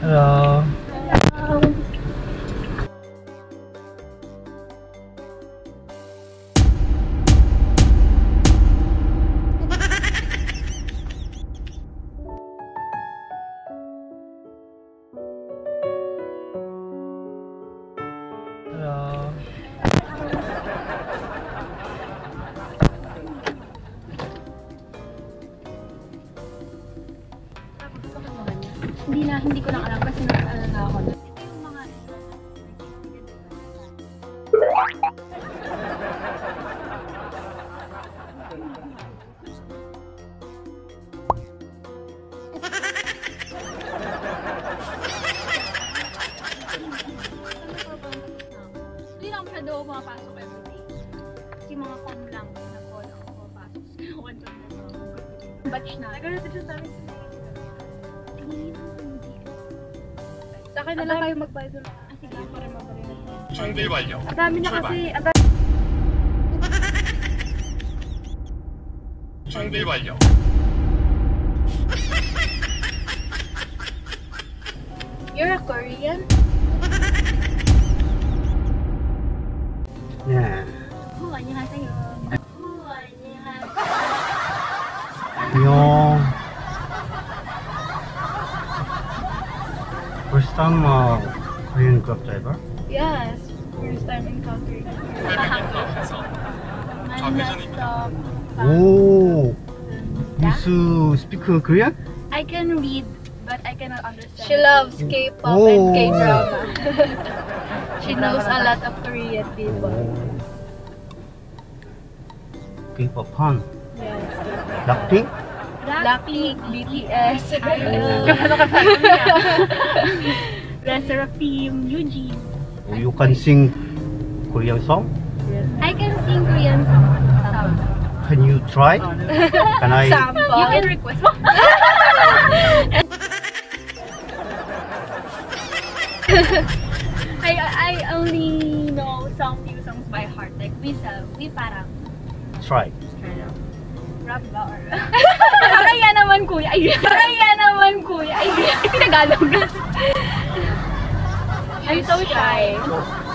Hello。Na, hindi ko lang alam kasi nag-ano na ako. Ito yung mga Hindi lang siya daw pumapasok everyday. Kasi mga com lang na call ako pumapasok. Batch na. Nagano siya sa amin. akin na lang kayo magbayad doon. Ah, sige, para mabarilan. 준비 완료. Ang dami na 출발. kasi, ang dami 준비 완료. You're a Korean? 네. Oh, 안녕하세요. Oh, 안녕하세요. 안녕. First time uh, Korean club driver? Yes, first time encountering. oh, you yeah. speak Korean? Uh, I can read, but I cannot understand. She loves K-pop oh. and K-drama. she knows a lot of Korean people. K-pop fan? Yes. Blackpink? Blackpink, BTS. Reseraphim, Eugene. Oh, you can sing Korean song? I can sing Korean songs. Some. Can you try? Can I? Sample. You can request. I I only know some few songs by heart. Like we sell, we parang Try. rap ba or Kaya naman kuya. Ay, kaya naman kuya. Ay, Tagalog. I'm so shy.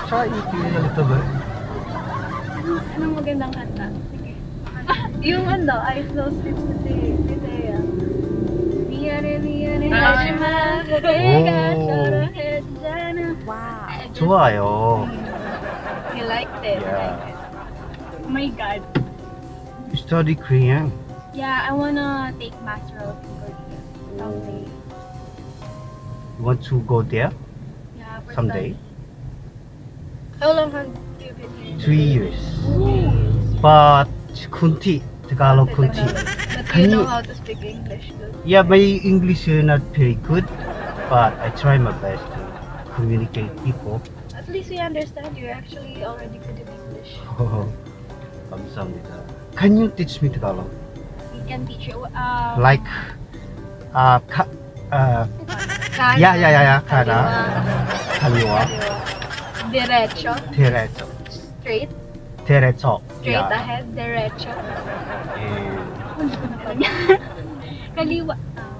Try it a little bit. Anong magandang kanta? Sige. Yung ano, I Know Sleeps to Say, si Thea. Miyare, miyare, Ah. hajima, 오. bodega, shorahedjana. Wow. 좋아요. You liked it. Yeah. Oh my God. You study Korean? Yeah, I wanna take master of in Korea someday. You want to go there Yeah, for someday? How long have you been here? Three years. study. But Kunti, Tagalog Kunti. But Can you know you- how to speak English good. Yeah, my English is not very good, but I try my best to communicate people. At least we understand you're actually already good in English. 감사합니다. Can you teach me Tagalog? We can teach you. Um, Like, uh, ka, uh, Kana, yeah, yeah, yeah, yeah, kana, kaliwa, Diretso. derecho, Straight. derecho. Straight Yeah. ahead. Diretso. And Kaliwa.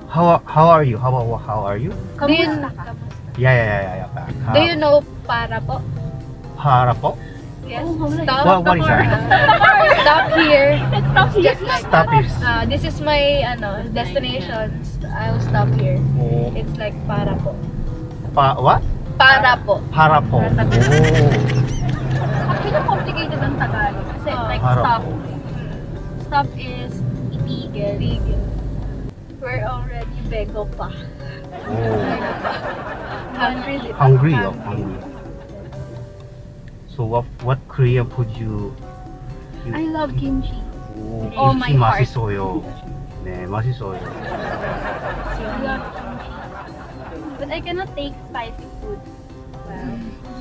how how are you? How how are you? Kamusta ka? Yeah, yeah, yeah, yeah. yeah. do you know para po? Para po? Yes. Oh, Stop. What, what is that? Stop here. Stop here. Stop here. Uh, this is my ano destination. I'll stop here. Oh, It's like para po. pa, what? Para po. Para po. Para po. Oh, Actually, complicated ang Tagalog. Kasi Oh. like Para stop. po. Stop is itigil. Tigil. We're already bego pa. Oh, Hungry. hungry, oh, hungry. So what what Korean food you? you I love kimchi. 오, Oh, my 김치 heart. 맛있어요. 네, 맛있어요. I love kimchi. But I cannot take spicy food.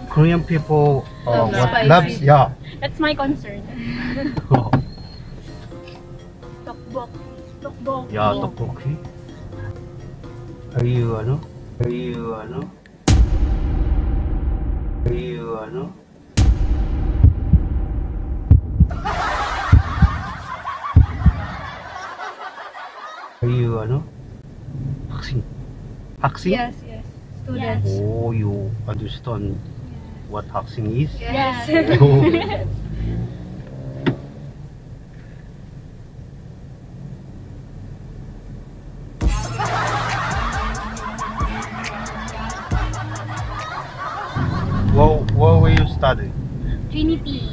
Korean people uh, Love what spicy. loves yeah. That's my concern. Tokbok. Tokbok. 야, 떡볶이. Are you ano? Are you ano? Are you ano? Are you, uh, ano? Vaccine? Vaccine? Yes, yes. Students. Oh, you understand yes. what vaccine is? Yes. yes. Oh. Where, were you studying? Trinity.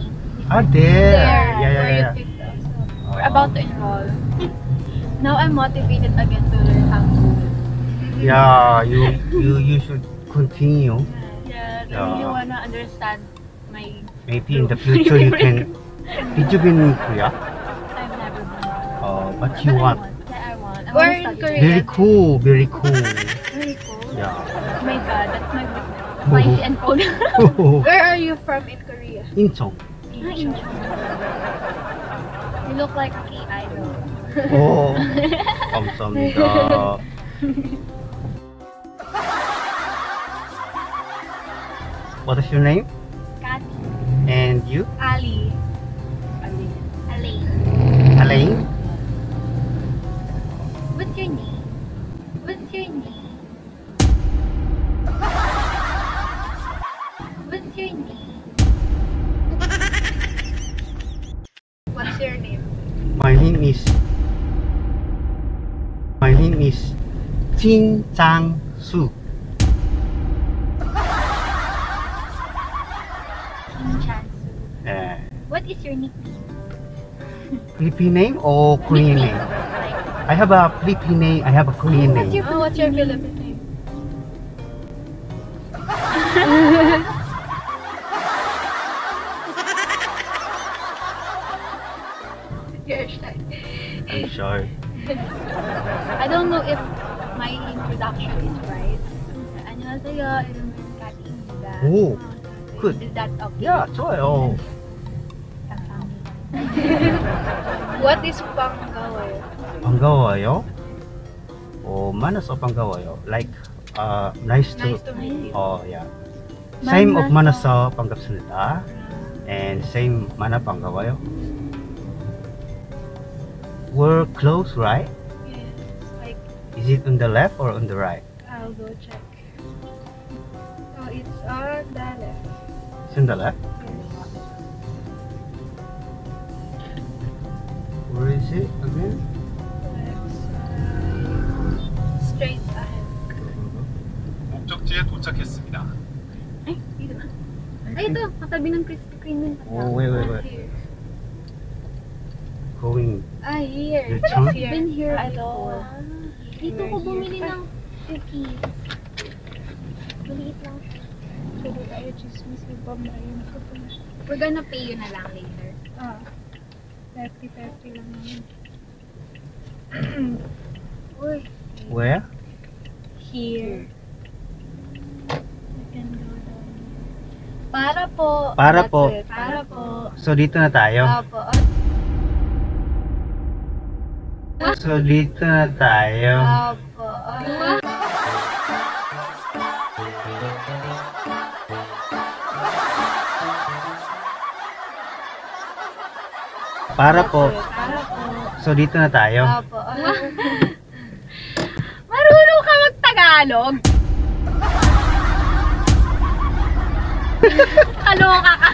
Ah, there. there. Yeah, yeah, yeah. We're about to enroll. now I'm motivated again to learn how Hangul. Yeah, you you you should continue. Yeah, I Yeah. really wanna understand my. Maybe in the future you can. Did you been in Korea? I've never been. Uh, but you want. Yeah, I want. I Where wanna in study. Korea? Very cool, very cool. Very cool. Yeah. Oh my god, that's my weakness. Oh. Spicy and cold. Where are you from in Korea? Incheon. You look like a K-idol. Oh, 감사합니다. What is your name? Kat. And you? Ali. Ali. Ali. Alain? What's your name? What's your name? What's your name? Name is Jin Chang Su. Kim Uh, What is your nickname? Philippine name or Korean name? I have a Philippine name. I have a Korean what's name. your, Oh, what's your Philippine Philippine name? You're shy. I'm sure. I don't know if my introduction is right. 안녕하세요. 이름은 카티입니다. 오, good. Is that okay? Yeah, 좋아요. 감사합니다. What is Pangawayo? 반가워요. 어, 만나서 반가워요. Like, uh, nice to, Nice to meet you. 어, yeah. Same of 만나서. 만나서 반갑습니다. And same 만나 반가워요. We're close, right? Yes, like, Is it on the left or on the right? I'll go check. Oh, it's on the left. It's on the left. Yes. Where is it again? Left side. Straight ahead. 목적지에 도착했습니다. Ay, dito na. Ay, ito. Katabi ng Krispy Kreme. Oh, wait, wait, wait. Here. Going Ah, here. It's tongue? here. Been here I before. Dito ko Here. bumili ng cookies. Maliit lang. Pwede tayo chismis yung pambayan ko po. We're gonna pay you na lang later. Ah. 30-30 lang naman. Uy. where? Here. Para po. Para That's po. it. Para po. So dito na tayo. Opo. So dito na tayo. Opo. Para po. Para po. So dito na tayo. Opo. Marunong ka mag-Tagalog? Kaloka ka.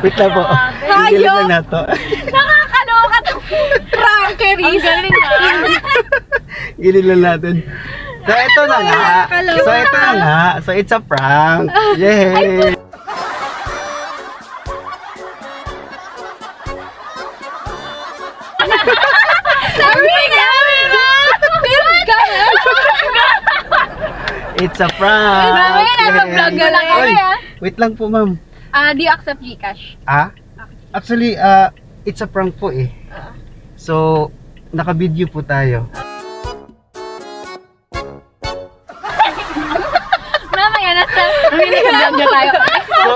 Wait lang po. Lang na to. Nakakaloka to. Prankeries. Ang galing na. Gilid lang natin. So ito na nga. So ito na nga. So it's a prank. Yay! It's a prank. Mamaya nasa vlog na lang kami, ah. Wait lang po ma'am. Ah, do you accept Gcash? Ah? Actually, uh, it's a prank po eh. So, naka-video po tayo. Mamaya nasa mini-vlog na tayo. So,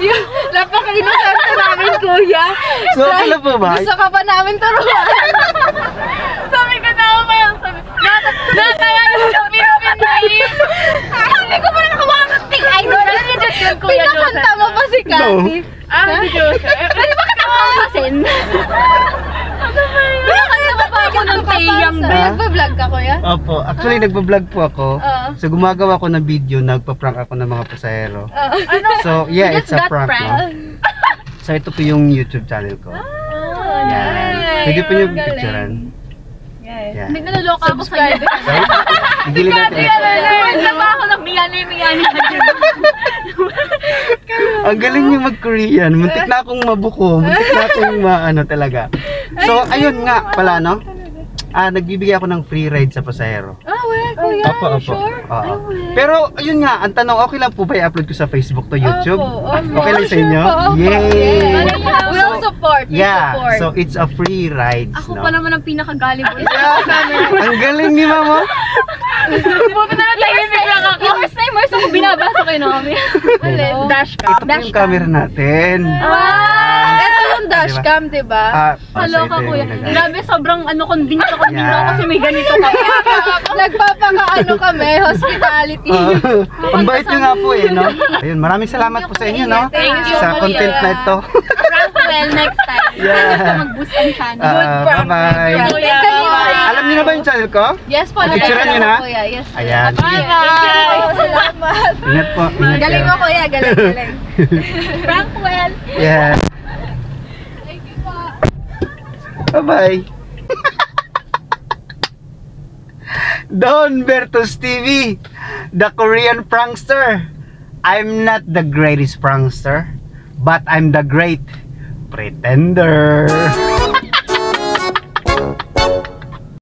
Yung napaka-inosente namin, kuya. so okay lang po ba? Gusto ka pa namin turuan. sabi ko na ako kayo. Sabi, nakaya na sa Philippine Name. Hindi ko pa nakawa ng Ting Idol. Alam dyan yun, kuya Pinakanta Kathy. Ah, si Joseph. Pwede ba kita kampasin? Ano ba yun? Pinakanta mo pa ako ng teyang Ha? Nagpa-vlog ka, kuya? Opo, actually nagbablog po ako. Oo. So gumagawa ako ng video, nagpa-prank ako ng mga pasahero. Oo. Ano? So yeah, it's a prank. prank. No? So ito po yung YouTube channel ko. Oh, Yan. Pwede po yung Galing. picturean. Yes. Yan. Hindi naloloka ako sa iyo. Igilin natin. Wala pa ako ng miyani miyani. Ang galing niyo mag-Korean. Muntik na akong mabuko. Muntik na akong maano talaga. So, ayun nga pala, no? Ah, nagbibigay ako ng free ride sa pasahero. Well, kuya. Opo, opo. Sure? Oo. Pero, ayun nga, ang tanong, okay lang po ba i-upload ko sa Facebook to YouTube? Opo, opo. Okay lang sa Sure inyo? po, opo. Yay! Yes. We'll support. We Yeah, support. so it's a free ride. Ako no? pa naman ang pinaka-gullible. Yeah. Ang galing ni Mama. Buti na lang tahimik lang ako. First timers ako binabasa kayo namin. Alin? Dashcam. Ito po yung camera natin. Ah, ito yung Diba? dashcam, di ba? Ah, oh, so Hello ito ka yung kuya. nilagay. Grabe, sobrang ano, convinced ako dito Yeah. kasi may ganito ka. Nagpapaka-ano kami, hospitality. Ah, ang bait nyo nga po eh, no? Ayun, maraming salamat po sa inyo, no? Thank you, Sa content na ito. Well next time. Yeah. Mag-boost ang channel. Ah, bye-bye. Kuya. Thank you. Alam niyo na ba yung channel ko? Yes po, Picturean niyo na? Kuya. Yes. Ayan, sige. Bye-bye. Salamat. Ingat po, ingat Galing kayo. mo, kuya. Galing, galing. Prank well. Yeah. Bye-bye. Don Bertos TV, the Korean prankster. I'm not the greatest prankster, but I'm the great pretender.